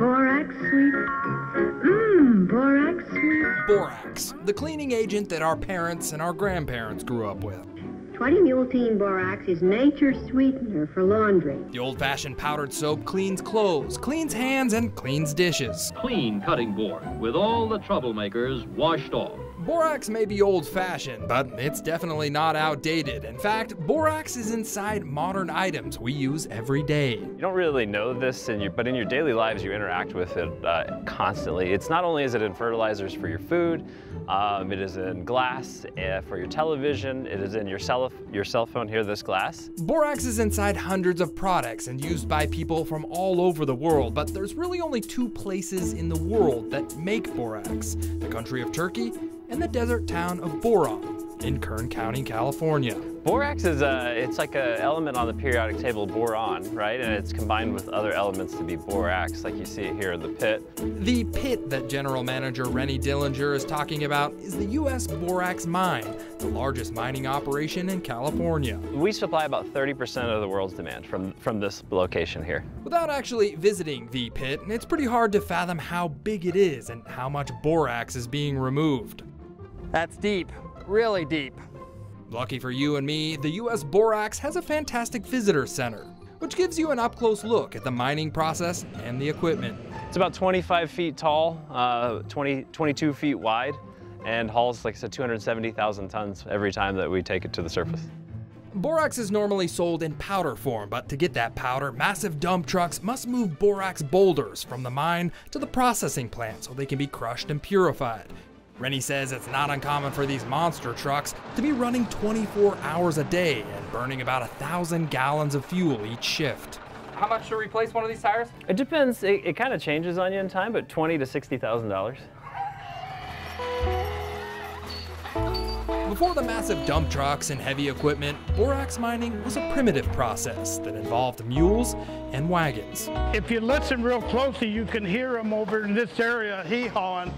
Borax sweet. Mmm, borax sweet. Borax, the cleaning agent that our parents and our grandparents grew up with. 20 mule team borax is nature's sweetener for laundry. The old fashioned powdered soap cleans clothes, cleans hands, and cleans dishes. Clean cutting board with all the troublemakers washed off. Borax may be old fashioned, but it's definitely not outdated. In fact, borax is inside modern items we use every day. You don't really know this, in your, but in your daily lives, you interact with it uh, constantly. It's not only is it in fertilizers for your food, um, it is in glass uh, for your television, it is in your your cell phone here, this glass. Borax is inside hundreds of products and used by people from all over the world, but there's really only two places in the world that make borax the country of Turkey and the desert town of Boron in Kern County, California. Borax is a, it's like an element on the periodic table boron, right? And it's combined with other elements to be borax, like you see it here in the pit. The pit that General Manager Rennie Dillinger is talking about is the U.S. Borax Mine, the largest mining operation in California. We supply about 30% of the world's demand from, from this location here. Without actually visiting the pit, it's pretty hard to fathom how big it is and how much borax is being removed. That's deep, really deep. Lucky for you and me, the US Borax has a fantastic visitor center, which gives you an up close look at the mining process and the equipment. It's about 25 feet tall, uh, 20, 22 feet wide, and hauls, like I said, 270,000 tons every time that we take it to the surface. Borax is normally sold in powder form, but to get that powder, massive dump trucks must move borax boulders from the mine to the processing plant so they can be crushed and purified. Rennie says it's not uncommon for these monster trucks to be running 24 hours a day and burning about a 1,000 gallons of fuel each shift. How much to replace one of these tires? It depends. It, it kind of changes on you in time, but 20 to $60,000. Before the massive dump trucks and heavy equipment, borax mining was a primitive process that involved mules and wagons. If you listen real closely, you can hear them over in this area hee-hawing.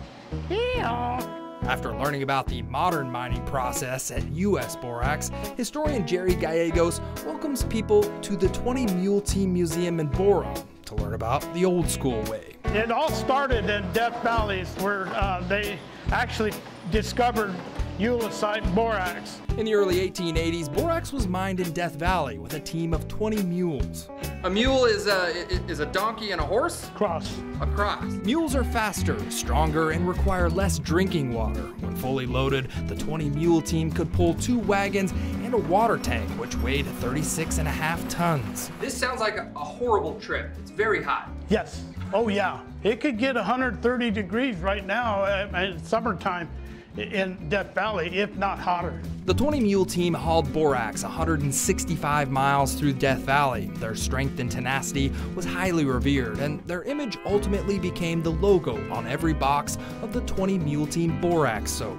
Hee-haw. After learning about the modern mining process at US Borax, historian Jerry Gallegos welcomes people to the 20 Mule Team Museum in Boron to learn about the old school way. It all started in Death Valleys where uh, they actually discovered Ulexite borax. In the early 1880s, borax was mined in Death Valley with a team of 20 mules. A mule is a, is a donkey and a horse? Cross. A cross. Mules are faster, stronger, and require less drinking water. When fully loaded, the 20 mule team could pull two wagons and a water tank, which weighed 36 and a half tons. This sounds like a, a horrible trip. It's very hot. Yes. Oh yeah. It could get 130 degrees right now uh, in summertime in Death Valley, if not hotter. The 20 Mule team hauled borax 165 miles through Death Valley. Their strength and tenacity was highly revered, and their image ultimately became the logo on every box of the 20 Mule Team borax soap.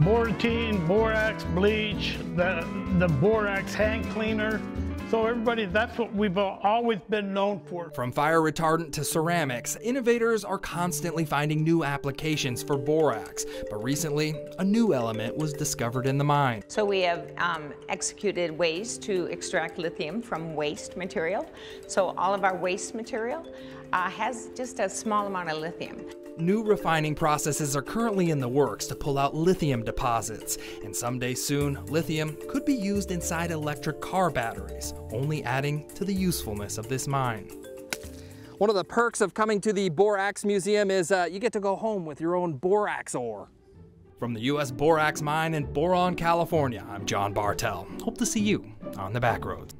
Borateem, borax bleach, the, the borax hand cleaner, so everybody, that's what we've always been known for. From fire retardant to ceramics, innovators are constantly finding new applications for borax. But recently, a new element was discovered in the mine. So we have um, executed ways to extract lithium from waste material. So all of our waste material uh, has just a small amount of lithium. New refining processes are currently in the works to pull out lithium deposits, and someday soon, lithium could be used inside electric car batteries, only adding to the usefulness of this mine. One of the perks of coming to the Borax Museum is uh, you get to go home with your own borax ore. From the U.S. Borax Mine in Boron, California, I'm John Bartell. Hope to see you on the back roads.